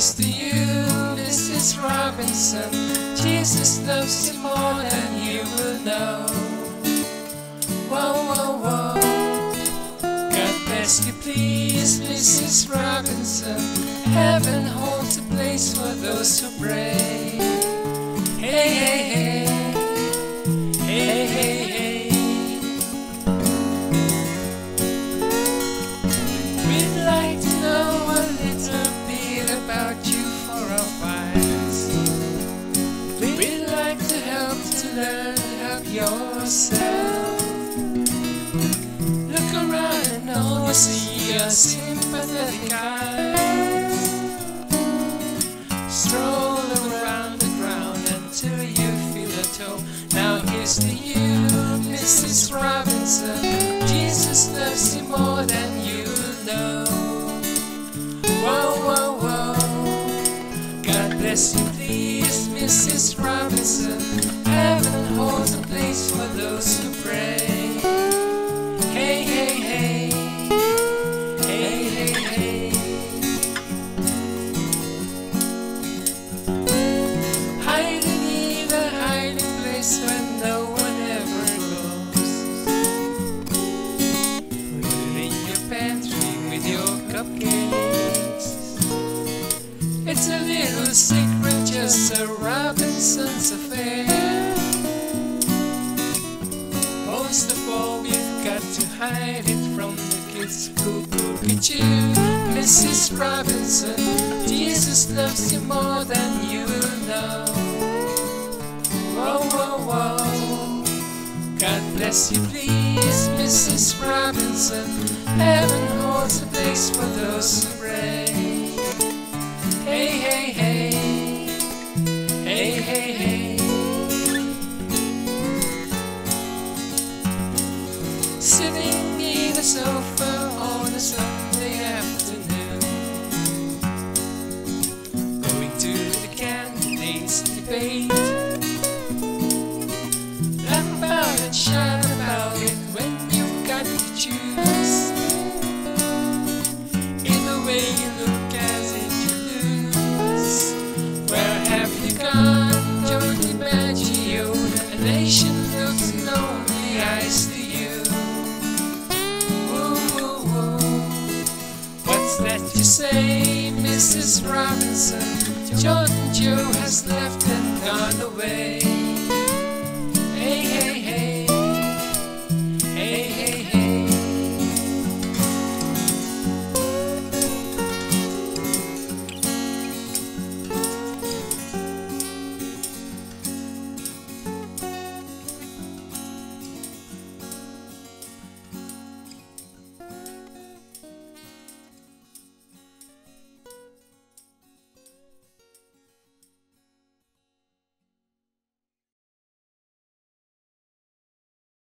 Here's to you, Mrs. Robinson. Jesus loves you more than you will know. Please, Mrs. Robinson. Heaven holds a place for those who pray. Hey, hey, hey. Hey, hey, hey. We'd like to know a little bit about you for our. We'd like to help to learn yourself. Look around and always see a sympathetic eyes. Stroll around the ground until you feel at home. Now here's to you, Mrs. Robinson. Jesus loves you more than you know. Whoa, whoa, whoa. God bless you, It's a little secret, just a Robinson's affair. Most of all, we've got to hide it from the kids who look you, Mrs. Robinson. Jesus loves you more than you know. Whoa, whoa, whoa. God bless you, please, Mrs. Robinson. Heaven holds a place for those who pray. Sitting in a sofa on a Sunday afternoon. Going to the candidates debate. Laugh about and shout about it when you've got to choose. Either way you look as if you lose. Where have you gone, Joe DiMaggio? A nation looks lonely eyes to you Mrs. Robinson? Joltin' Joe has left and gone away.